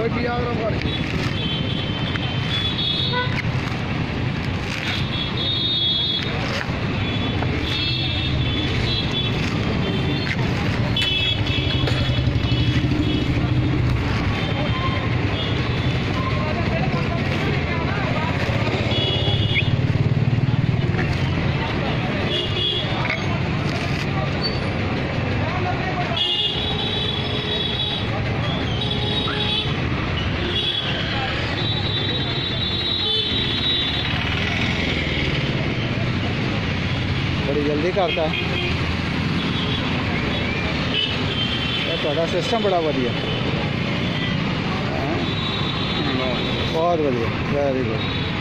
ওই বিয়া করে बड़ी जल्दी करता। है सिस्टम बड़ा बढ़िया। हाँ। बहुत बढ़िया। Very good